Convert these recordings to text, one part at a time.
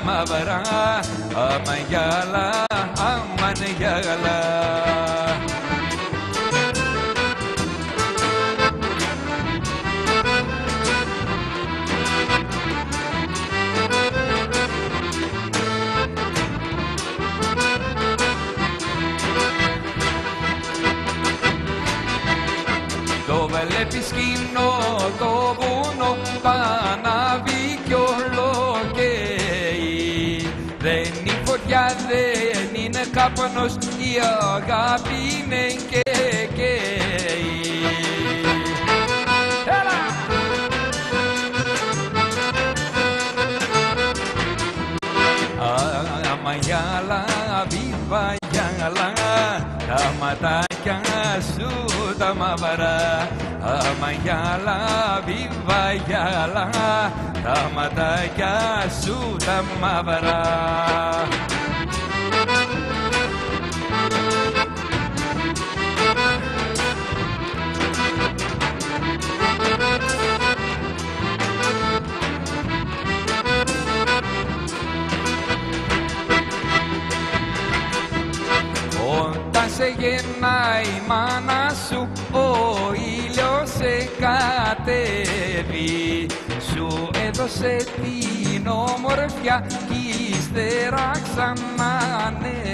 σου τα μαύρα Δεν είναι φωτιά, δεν είναι κάπνος Η αγάπη είναι και καίει Έλα! Άμα γυαλά, βίβα γυαλά Τα ματάκια σου τα μαύρα. Άμα γυαλά, βίβα γυαλά Τα ματάκια σου τα μαύρα σε γεννάει η μάνα σου ο ήλιος σε κατέβει. Σου έδωσε την ομορφιά κι ύστερα ξανανεύει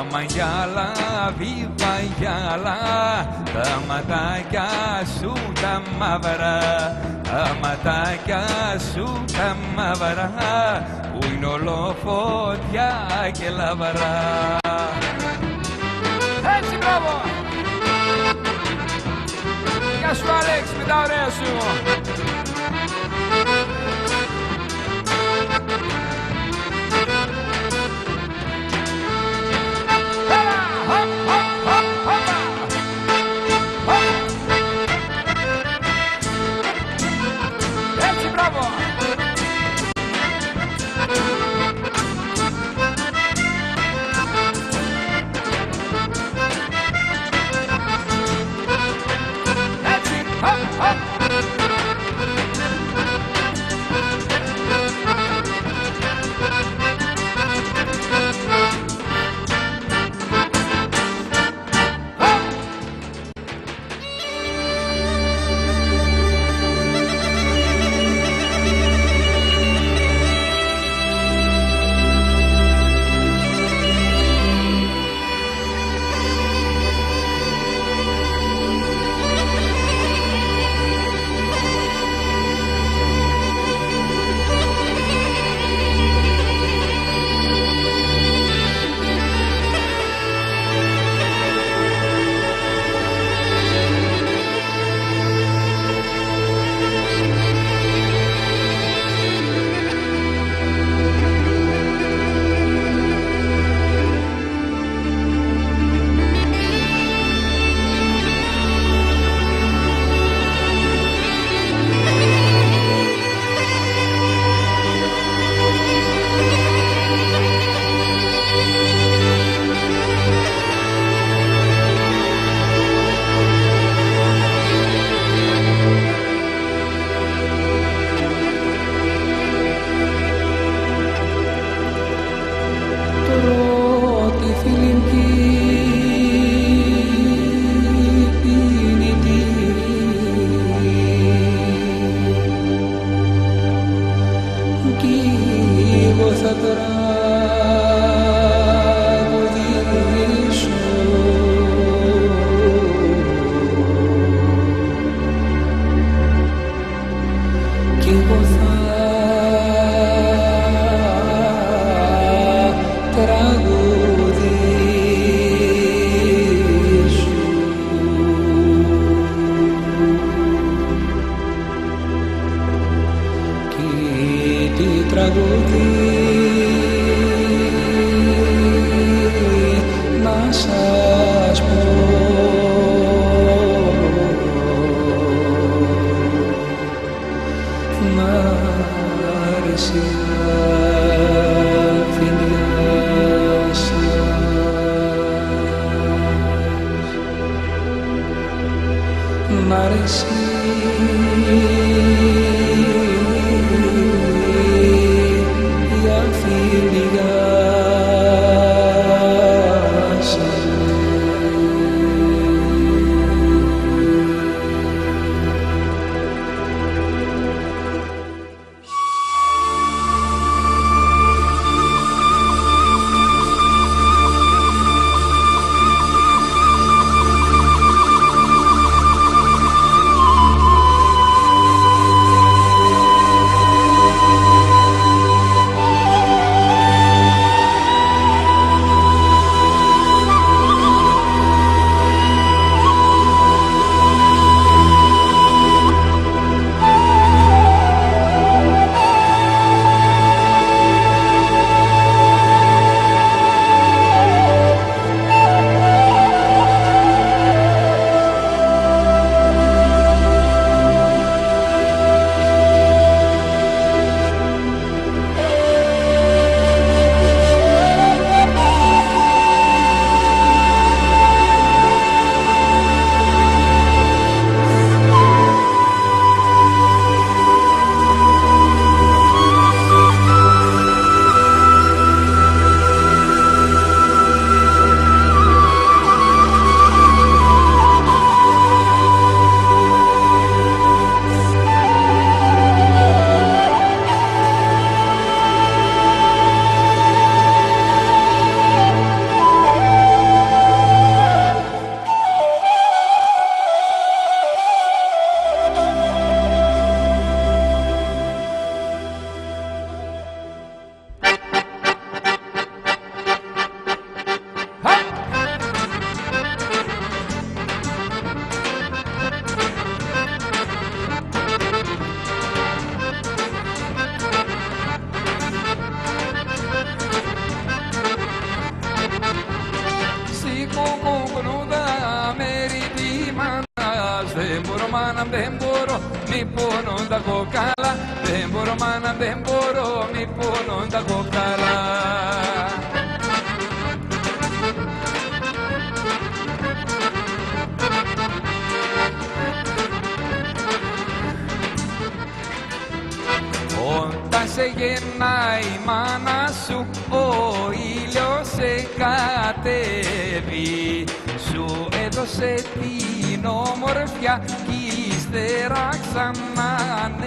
Άμα γυαλά, βίβα γυαλά Τα ματάκια σου τα μαύρα Τα ματάκια σου τα μαύρα Που είναι ολοφωτιά και λαβρά Έτσι μπράβο! Γεια σου Αλέξ με τα ωραία σου! maresmi δεν μπορώ μη πονούν τα κοκάλα Δεν μπορώ μάνα δεν μπορώ μη πονούν τα κοκάλα Όταν σε γεννάει η μάνα σου ο ήλιος σε κατέβει Σου έδωσε την ομορφιά κι ύστερα ξανανεύει